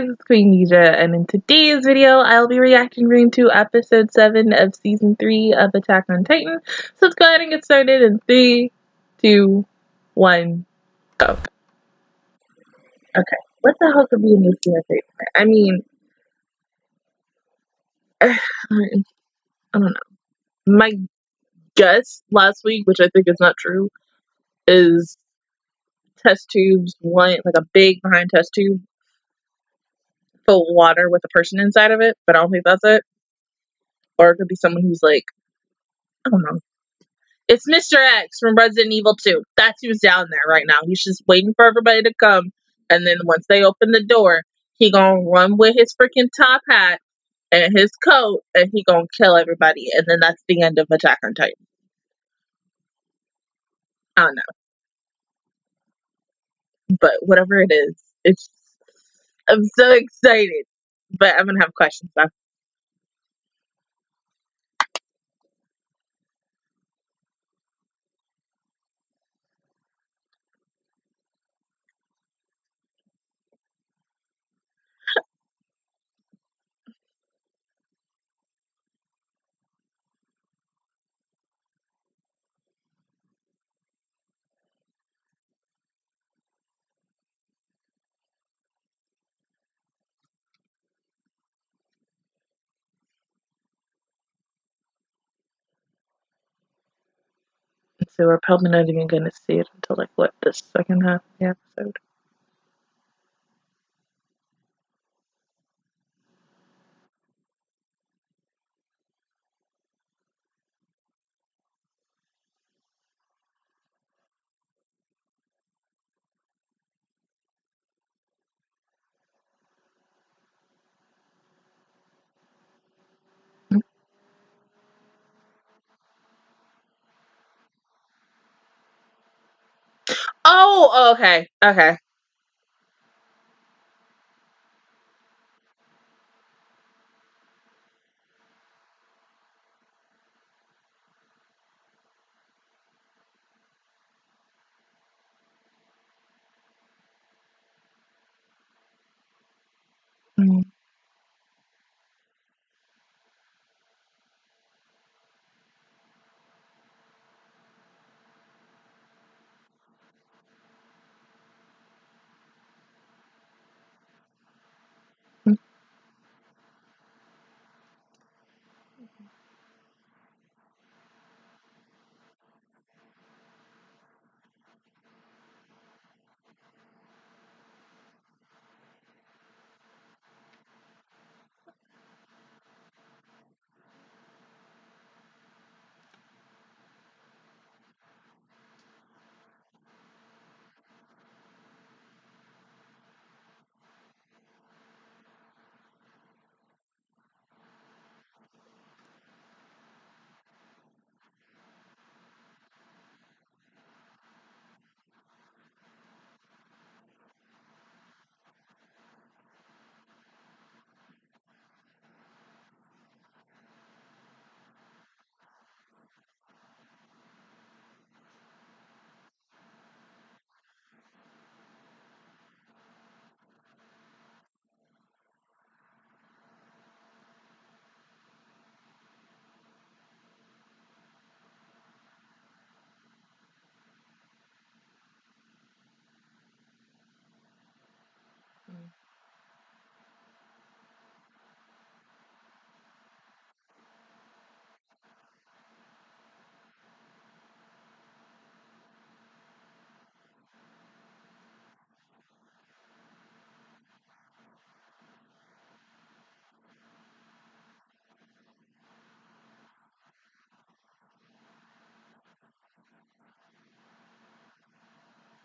guys, it's Queendija, and in today's video, I'll be reacting to episode 7 of season 3 of Attack on Titan. So let's go ahead and get started in 3, 2, 1, go. Okay, what the hell could be a new favorite? I mean, I don't know. My guess last week, which I think is not true, is test tubes, one, like a big behind test tube water with a person inside of it, but I don't think that's it. Or it could be someone who's like, I don't know. It's Mr. X from Resident Evil 2. That's who's down there right now. He's just waiting for everybody to come. And then once they open the door, he gonna run with his freaking top hat and his coat and he gonna kill everybody. And then that's the end of Attack on Titan. I don't know. But whatever it is, it's I'm so excited. But I'm gonna have questions. So we're probably not even going to see it until like what the second half of the episode. Oh, okay, okay. Mm. Mm.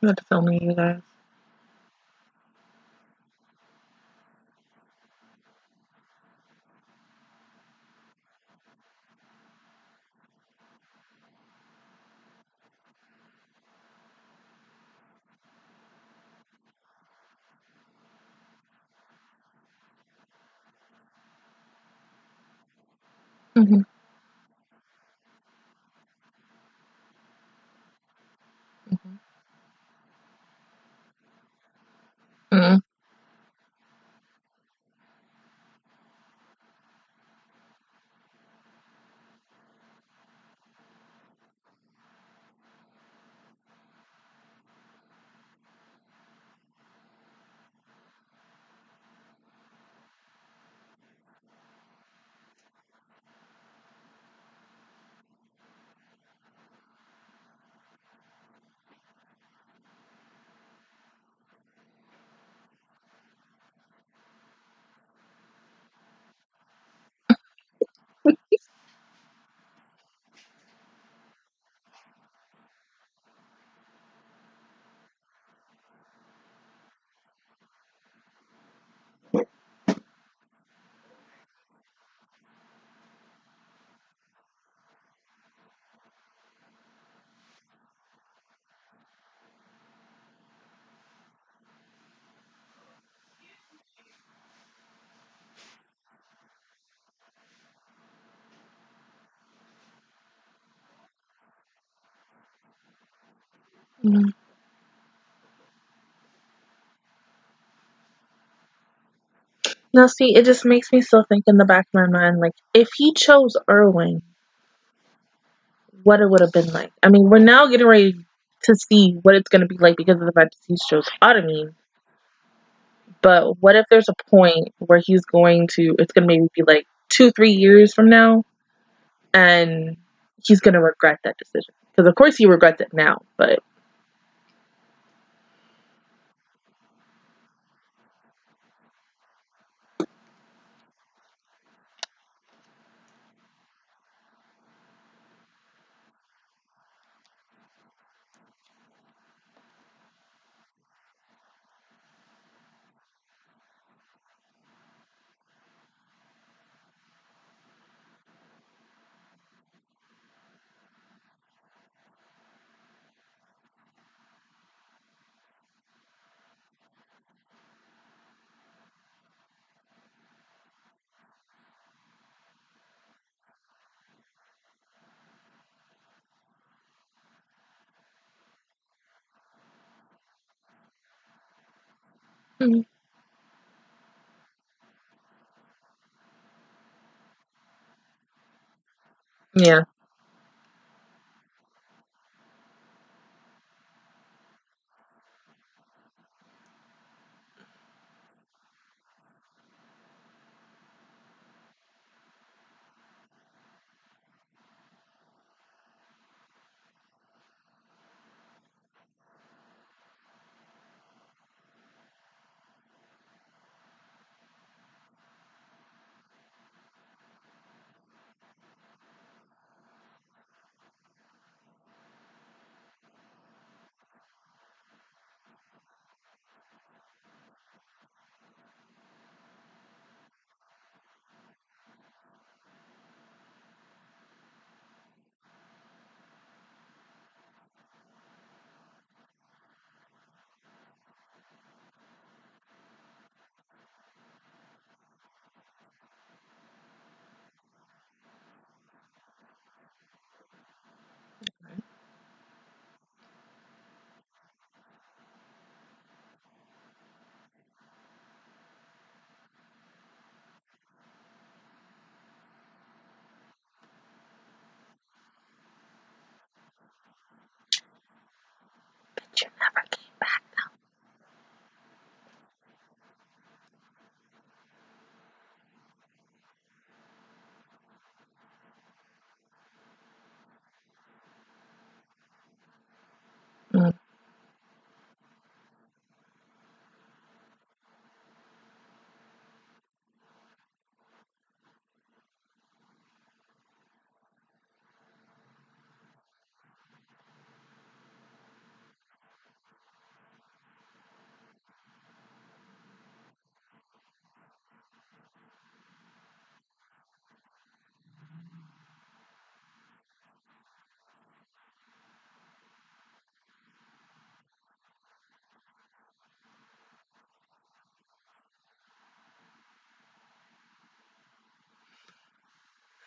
I'm not filming you guys. Mm-hmm. Mm. Now, see, it just makes me still think in the back of my mind, like, if he chose Erwin, what it would have been like. I mean, we're now getting ready to see what it's going to be like because of the fact that he chose Armin. But what if there's a point where he's going to, it's going to maybe be like two, three years from now, and he's going to regret that decision. Because, of course, he regrets it now, but. Mm. Yeah.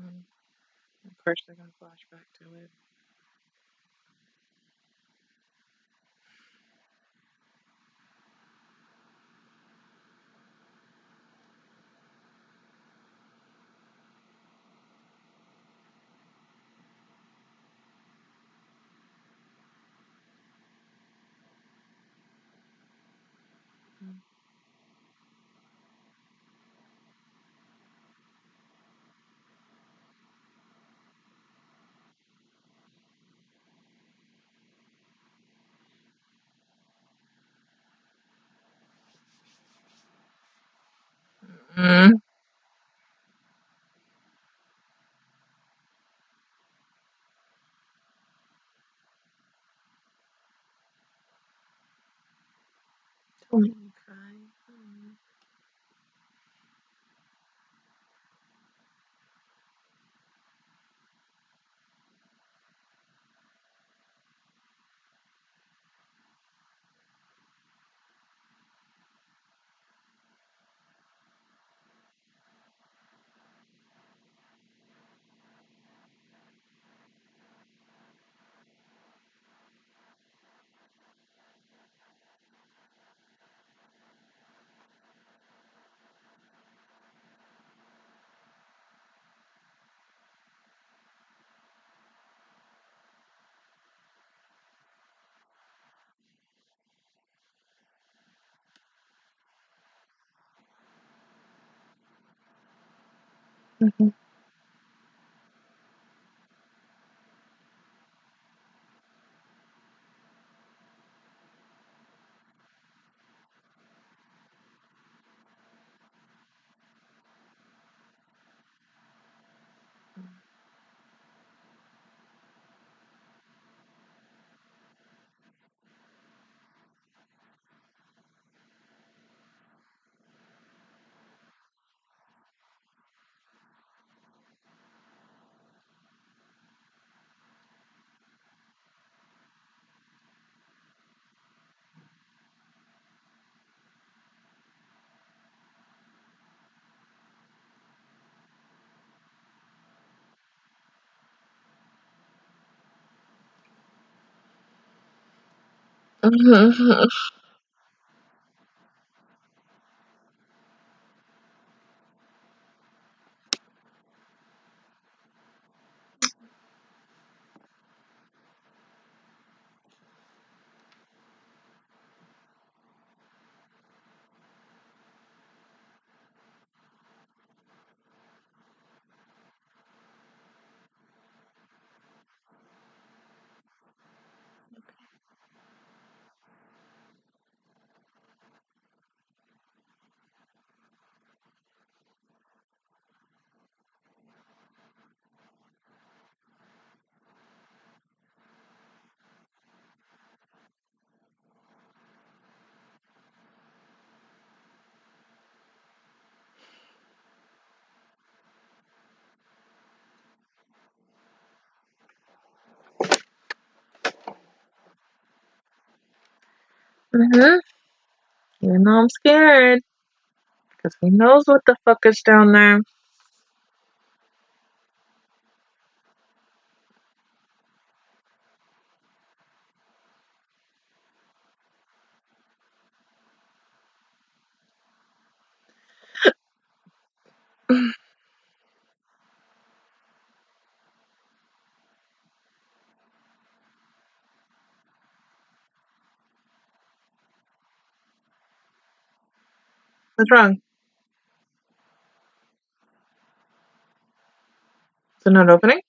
Mm. Of course, they're going to flash back to it. Mm. mmhmm. Mhm. Mhm. Mhm. You know I'm scared. Because he knows what the fuck is down there. What's wrong? Is it not opening?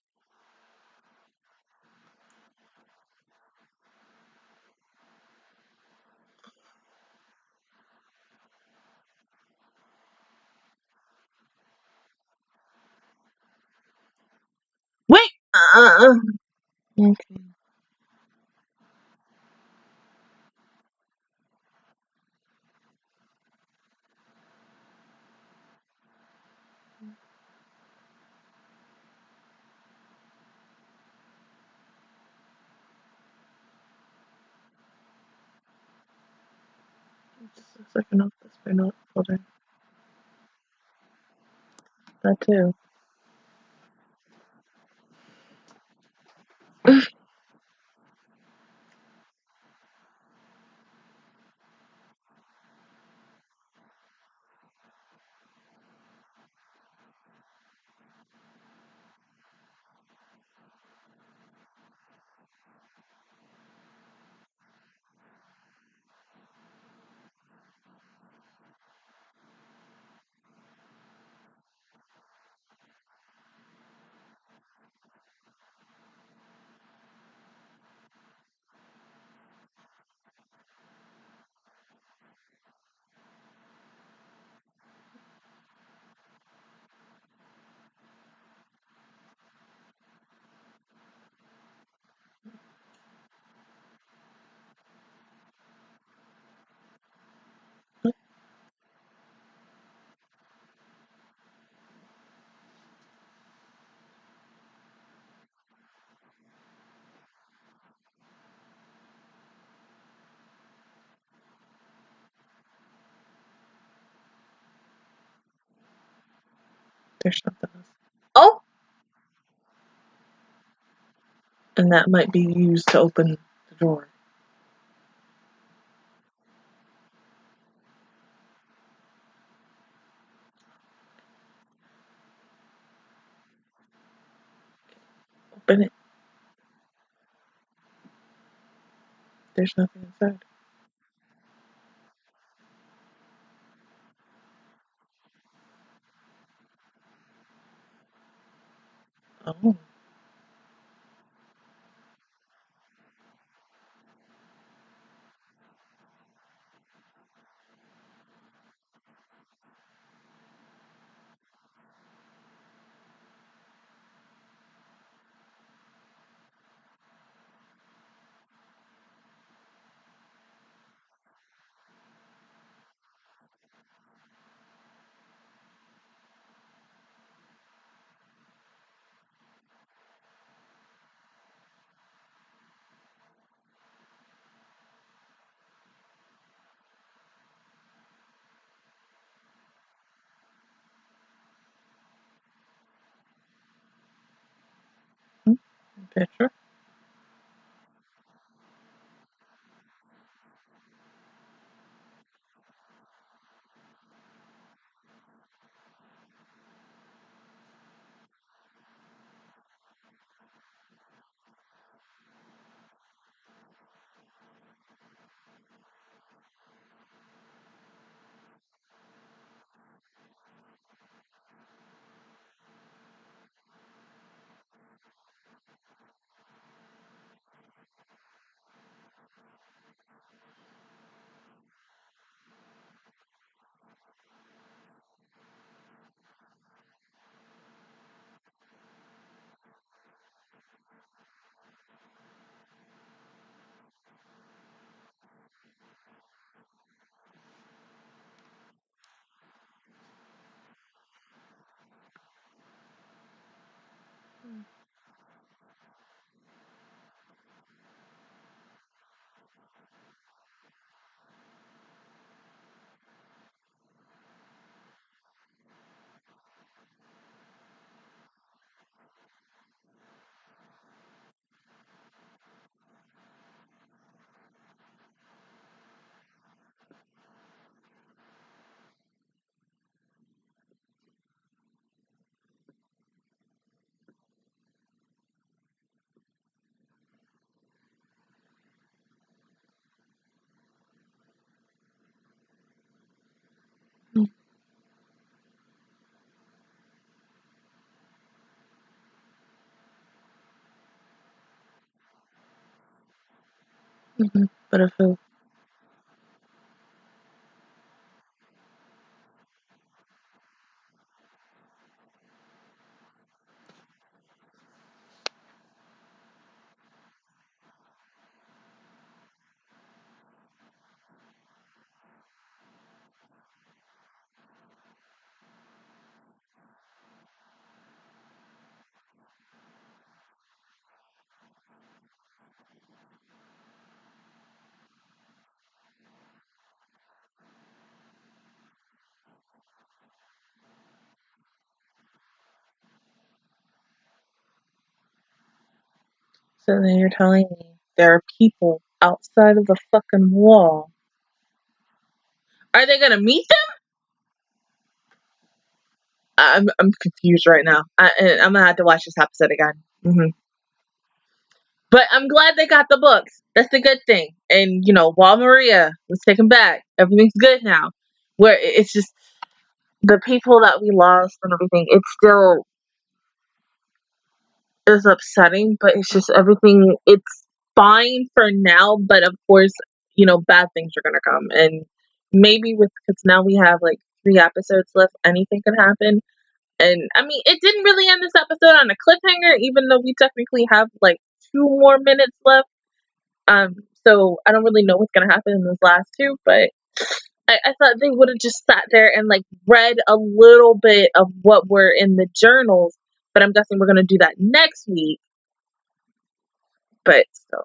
Wait! Uh, okay. Second off this by not folder. That too. There's nothing else. Oh! And that might be used to open the door. Open it. There's nothing inside. Oh. Picture. Mm-hmm. But I it, so then you're telling me there are people outside of the fucking wall. Are they gonna meet them? I'm I'm confused right now. I I'm gonna have to watch this episode again. Mm-hmm. But I'm glad they got the books. That's the good thing. And you know, while Maria was taken back, everything's good now. Where it's just the people that we lost and everything. It's still is upsetting, but it's just everything. It's fine for now, but of course, you know, bad things are gonna come, and maybe with because now we have like three episodes left, anything could happen. And I mean, it didn't really end this episode on a cliffhanger, even though we technically have like two more minutes left. Um, so I don't really know what's gonna happen in those last two, but I, I thought they would have just sat there and like read a little bit of what were in the journals. But I'm guessing we're gonna do that next week. But still,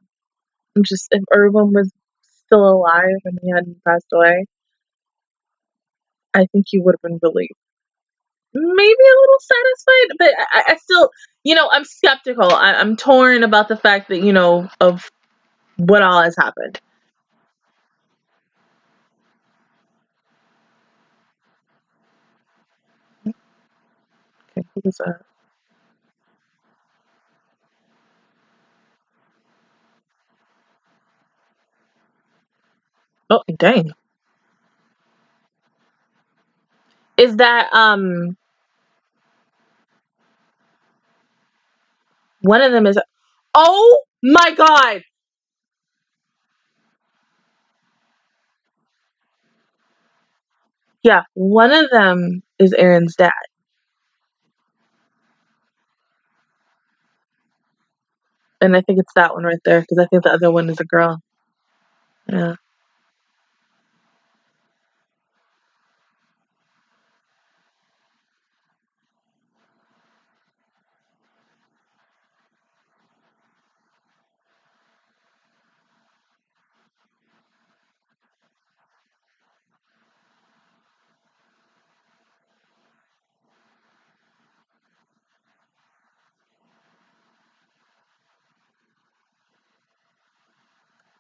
I'm just if Erwin was still alive and he hadn't passed away, I think he would have been relieved. maybe a little satisfied, but I, I still, you know, I'm skeptical. I, I'm torn about the fact that you know of what all has happened. Okay, who that? Oh, dang. Is that um one of them is? Oh my god! Yeah, one of them is Eren's dad. And I think it's that one right there because I think the other one is a girl. Yeah.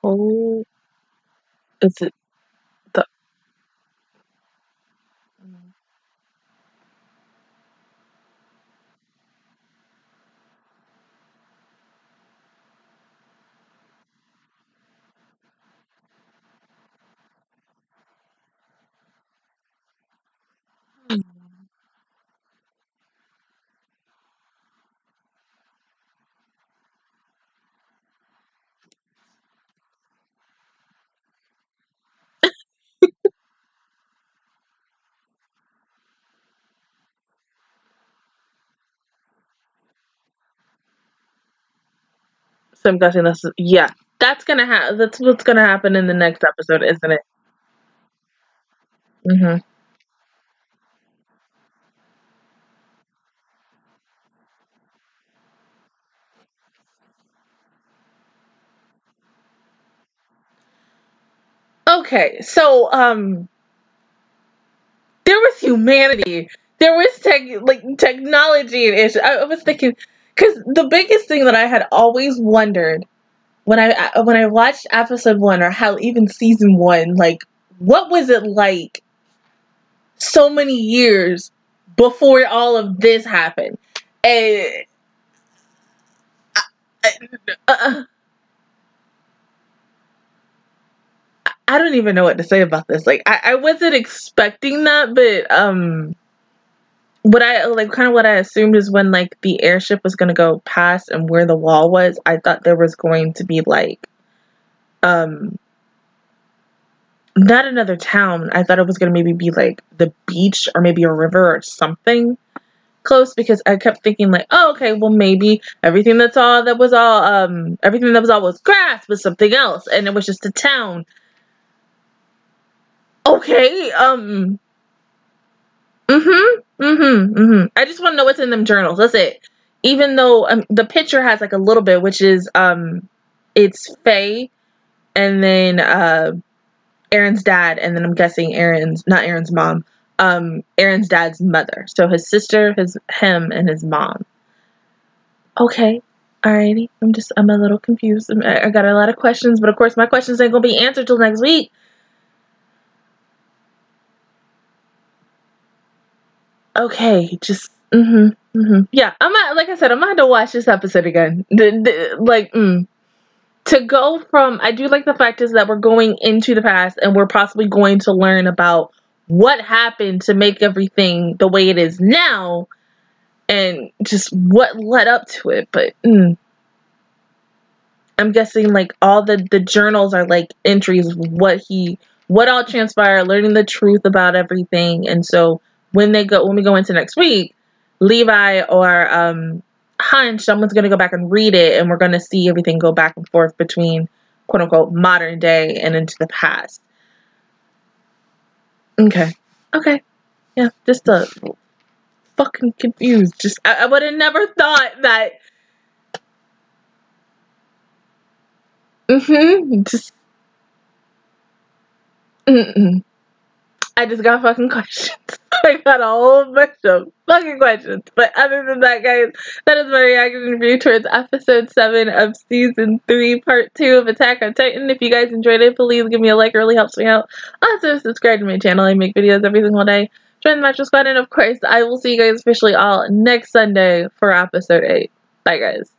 Oh, is it the? So I'm guessing this. Is, yeah, that's gonna happen. That's what's gonna happen in the next episode, isn't it? hmm Okay, so um, there was humanity. There was tech, like technology and issues. I, I was thinking, because the biggest thing that I had always wondered when I when I watched episode one or how even season one, like what was it like so many years before all of this happened? And uh, I don't even know what to say about this. Like I, I wasn't expecting that, but um what I like kind of what I assumed is when like the airship was gonna go past and where the wall was, I thought there was going to be like um not another town. I thought it was gonna maybe be like the beach or maybe a river or something close because I kept thinking like, oh okay, well maybe everything that's all that was all um everything that was all was grass was something else and it was just a town. Okay, um Mm-hmm. Mm-hmm. Mm-hmm. I just want to know what's in them journals. That's it. Even though um, the picture has like a little bit, which is um, it's Faye, and then uh, Eren's dad, and then I'm guessing Eren's not Eren's mom, um, Eren's dad's mother. So his sister, his him, and his mom. Okay. Alrighty. I'm just I'm a little confused. I, I got a lot of questions, but of course my questions ain't gonna be answered till next week. Okay, just mhm, mhm. Yeah, I'm like I said, I'm gonna have to watch this episode again. The, the, like, mm. to go from, I do like the fact is that we're going into the past and we're possibly going to learn about what happened to make everything the way it is now, and just what led up to it. But mm, I'm guessing like all the the journals are like entries of what he, what all transpired, learning the truth about everything, and so when they go when we go into next week, Levi or um Hange, someone's gonna go back and read it and we're gonna see everything go back and forth between quote unquote modern day and into the past. Okay. Okay. Yeah, just a fucking confused. Just I, I would have never thought that Mm-hmm. Just mm-mm. I just got fucking questions. I got a whole bunch of fucking questions. But other than that, guys, that is my reaction review towards episode 7 of season 3, part 2 of Attack on Titan. If you guys enjoyed it, please give me a like. It really helps me out. Also, subscribe to my channel. I make videos every single day. Join the Metro Squad. And of course, I will see you guys officially all next Sunday for episode 8. Bye, guys.